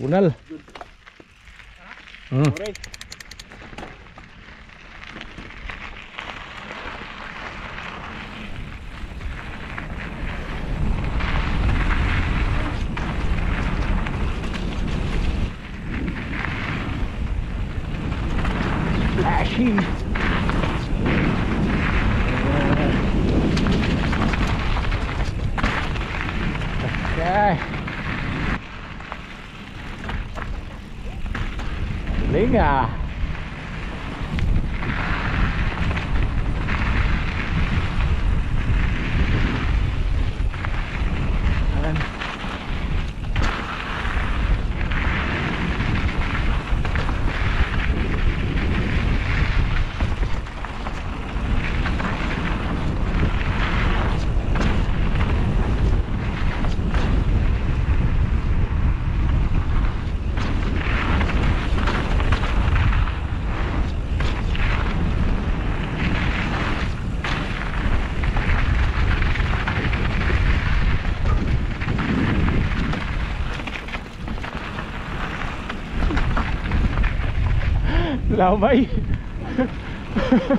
Bunal. Hmm. Alright. Flashy. Legal. 老妹呵呵呵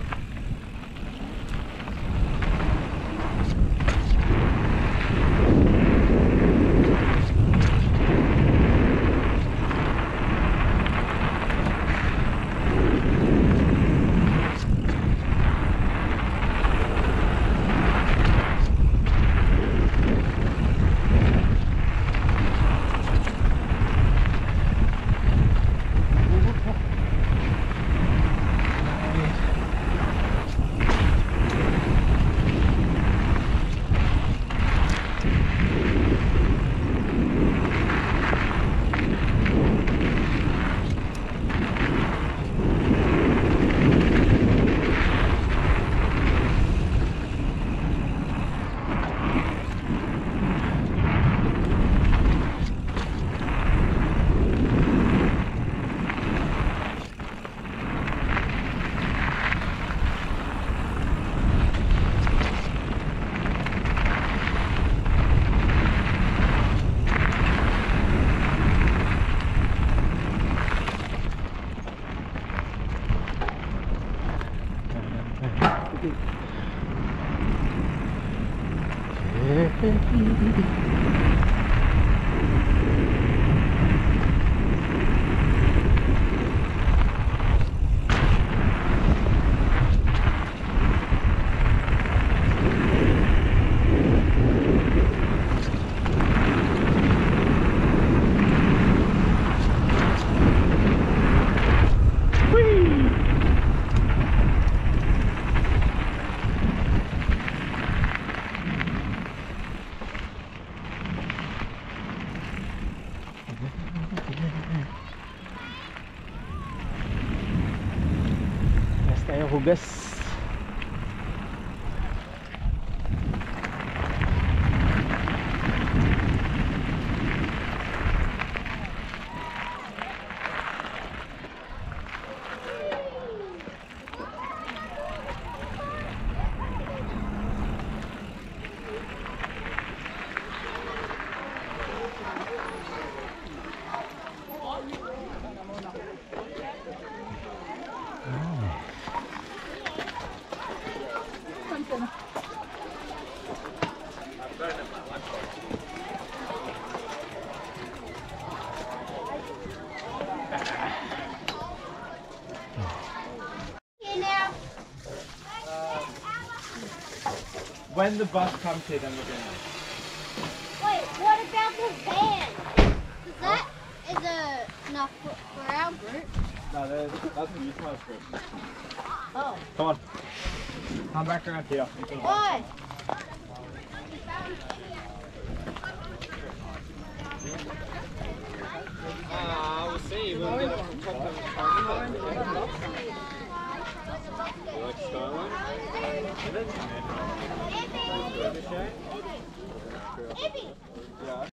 Mm-hmm. rugas. Hugas. When the bus comes here, then we're gonna. Wait, what about the van? 'Cause that is a enough for, for our group. No, that's you smell good. Oh. Come on. Come back around here. What? Ah, uh, we'll see. We'll get from top